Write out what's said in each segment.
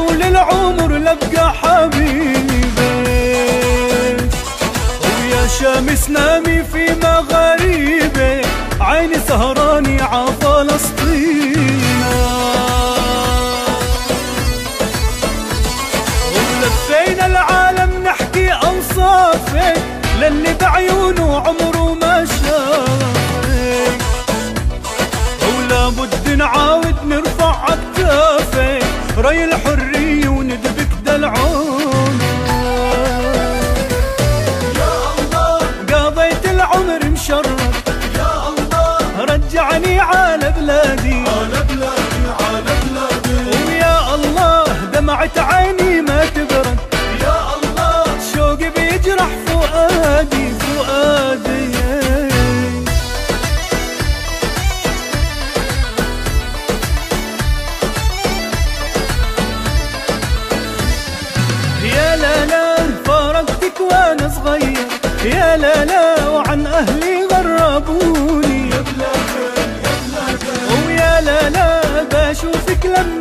طول العمر لبقى حبيبي. ويا شمس نامي في مغاريبي عيني سهراني ع فلسطين. ولفينا العالم نحكي اوصافك للي بعيونه على بلادي. على بلادي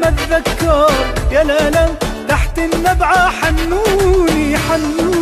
أتذكر. يا لا لا تحت النبعة حنوني حنوني.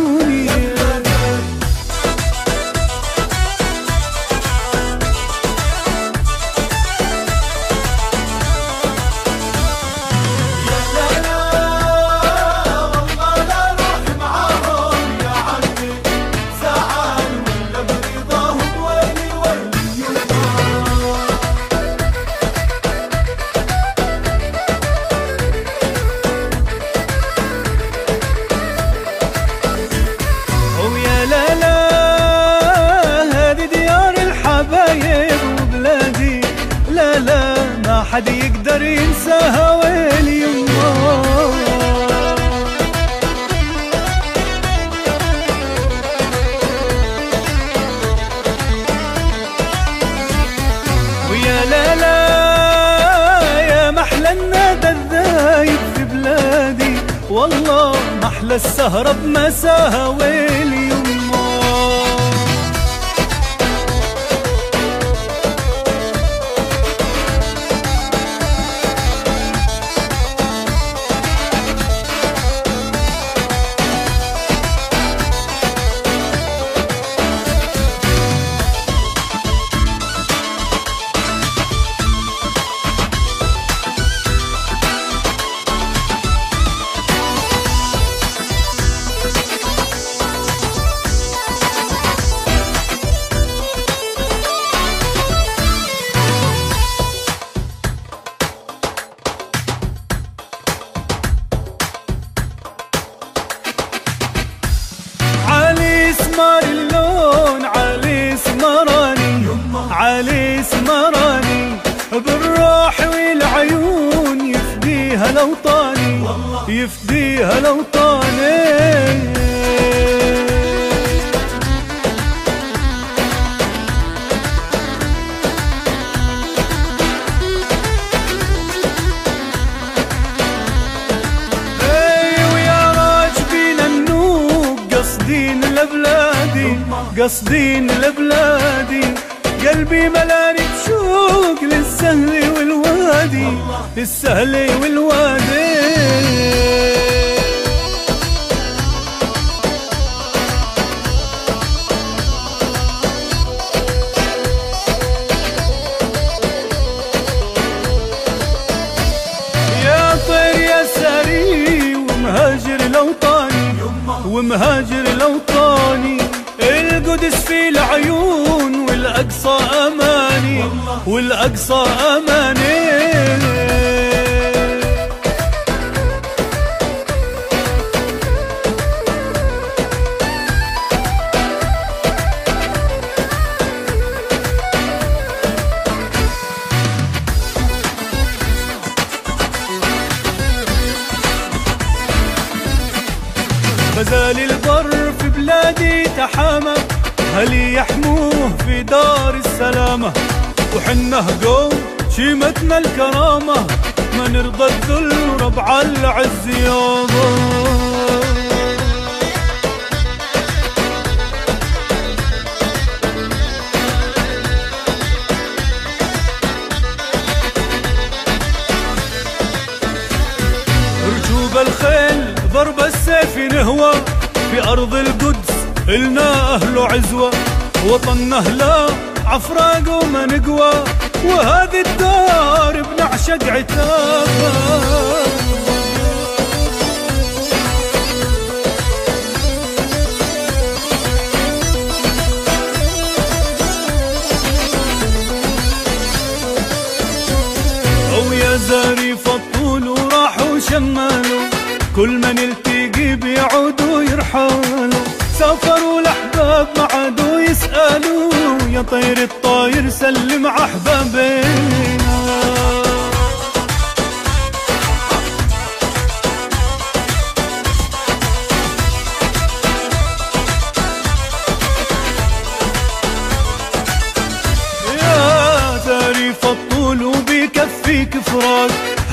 حد يقدر ينساها ويل يما ويا لا يا محلى الندى الذايب في بلادي. والله محلى السهرة بمساها ويل بالروح والعيون يفديها لوطاني يفديها لوطاني قصدين لبلادي قصدين لبلادي قلبي ملاني بشوق للسهل والوادي للسهل والوادي. يا طير يا ومهاجر ومهاجر لوطاني القدس في العيون والأقصى أماني والأقصى أماني. غزال البر في بلادي تحامى هلي يحموه دار السلامة. وحنا هدوم شيمتنا الكرامة. ما نرضى الذل ربع العز يومه الخيل ضرب السيف نهوى. في أرض القدس إلنا أهل عزوة وطننا لا عفراق وما نقوى وهذه الدار بنعشق عتابها زريف الطول وراحوا كل من يلتقي بيعودوا يرحلوا سافروا الأحباب ما عادوا يسألوا يا طير الطاير سلم عحبابينا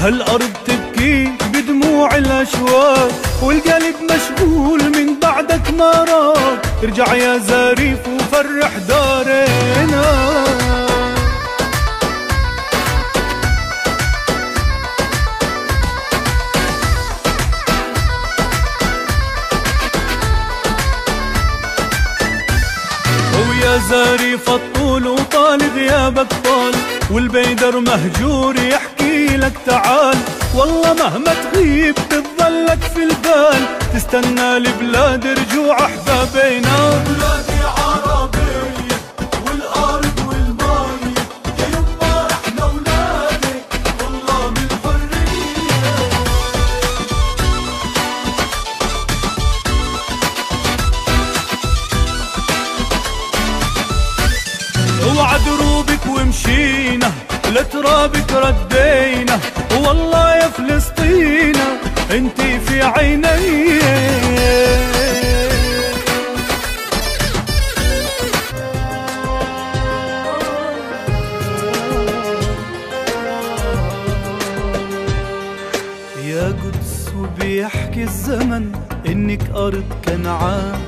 هالأرض تبكي بدموع الأشواق. والقلب مشغول من بعدك ما راق ارجع يا زريف وفرح دارنا. زريف الطول وطال غيابك طال والبيدر مهجور يحكي لك تعال. والله مهما تغيب في البال تستنى لبلاد رجوع احبابنا بلادي عربية والأرض والمية يا يما إحنا ولادك والله من الحرية اوعى دروبك ومشينا لترابك ردينا. والله يا فلسطينة انتي في عيني. يا قدس وبيحكي الزمن إنك أرض كنعان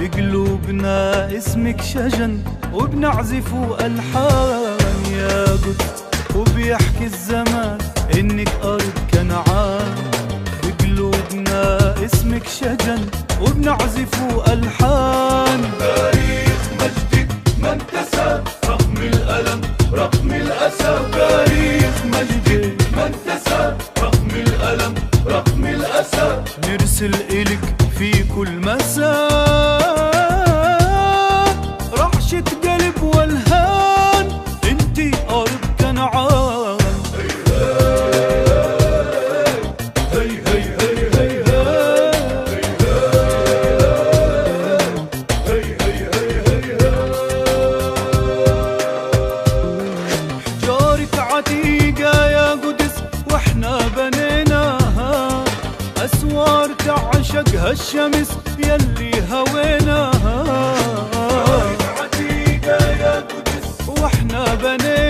بقلوبنا اسمك شجن وبنعزف ألحان. يا قدس وبيحكي الزمان إنك أرض كنعان اسمك شجن وبنعزف ألحان. تاريخ مجدك ما انتسى رغم الألم رغم الأسى. تاريخ مجدك ما انتسى رغم الألم رغم الأسى. نرسل إلك الشمس يلي هويناها. عتيقة يا قدس. وإحنا بنيناها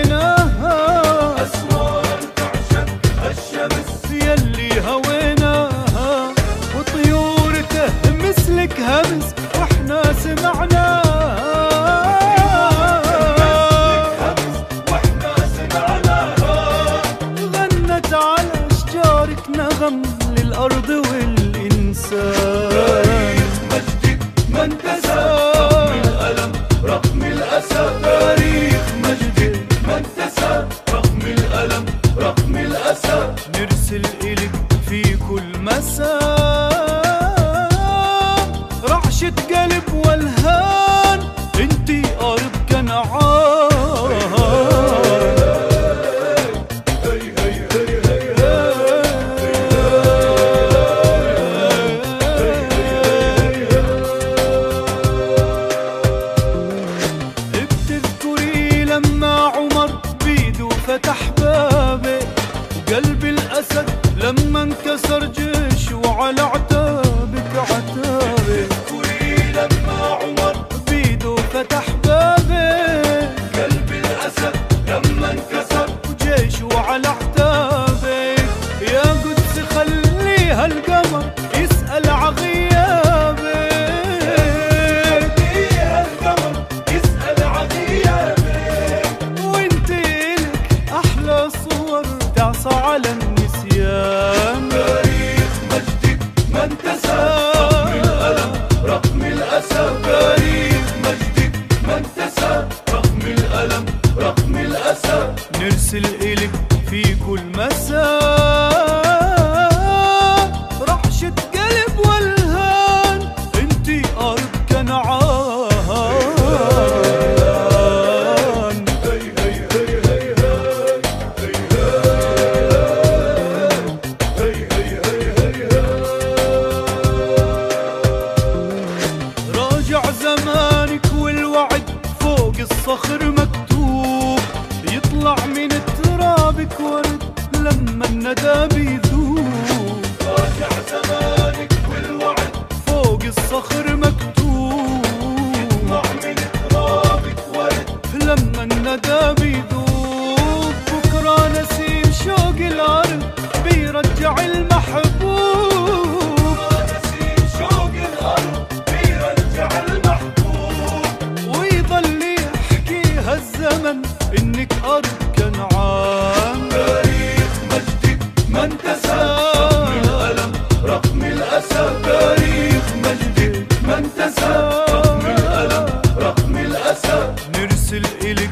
صخر مكتوب يطلع من التراب كورد لما الندى بيذوب. راجع زمانك والوعد فوق الصخر مكتوب. يطلع من التراب كورد لما الندى بيذوب. ترسل إلي